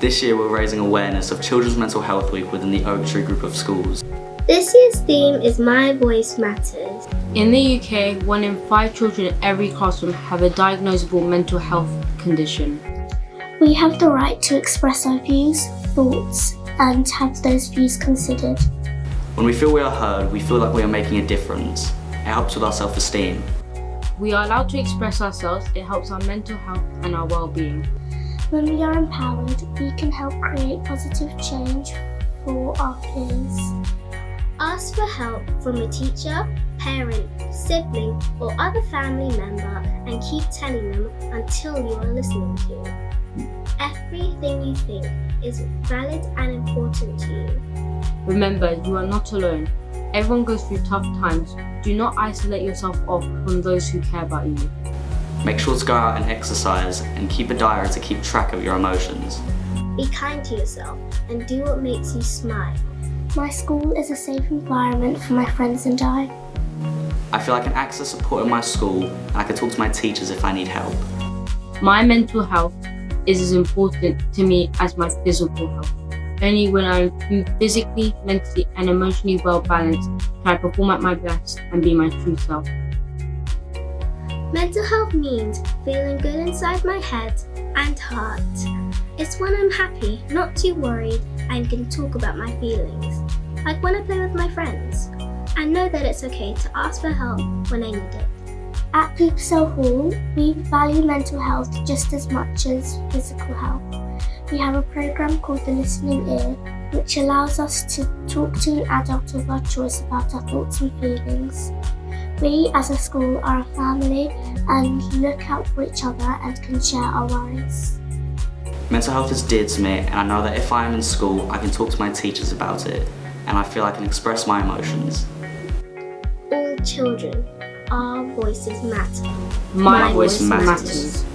This year we're raising awareness of Children's Mental Health Week within the Oak Tree Group of Schools. This year's theme is My Voice Matters. In the UK, one in five children in every classroom have a diagnosable mental health condition. We have the right to express our views, thoughts, and have those views considered. When we feel we are heard, we feel like we are making a difference. It helps with our self-esteem. We are allowed to express ourselves, it helps our mental health and our well-being. When we are empowered, we can help create positive change for our peers. Ask for help from a teacher, parent, sibling, or other family member and keep telling them until you are listening to. Everything you think is valid and important to you. Remember, you are not alone. Everyone goes through tough times. Do not isolate yourself off from those who care about you. Make sure to go out and exercise and keep a diary to keep track of your emotions. Be kind to yourself and do what makes you smile. My school is a safe environment for my friends and I. I feel I can access support in my school and I can talk to my teachers if I need help. My mental health is as important to me as my physical health. Only when I'm physically, mentally, and emotionally well balanced can I perform at my best and be my true self. Mental health means feeling good inside my head and heart. It's when I'm happy, not too worried, and can talk about my feelings, like when I play with my friends, and know that it's okay to ask for help when I need it. At Peepsell Hall, we value mental health just as much as physical health. We have a programme called The Listening Ear, which allows us to talk to an adult of our choice about our thoughts and feelings. We as a school are a family and look out for each other and can share our worries. Mental health is dear to me and I know that if I am in school I can talk to my teachers about it and I feel I can express my emotions. All children, our voices matter. My, my voice, voice matters. matters.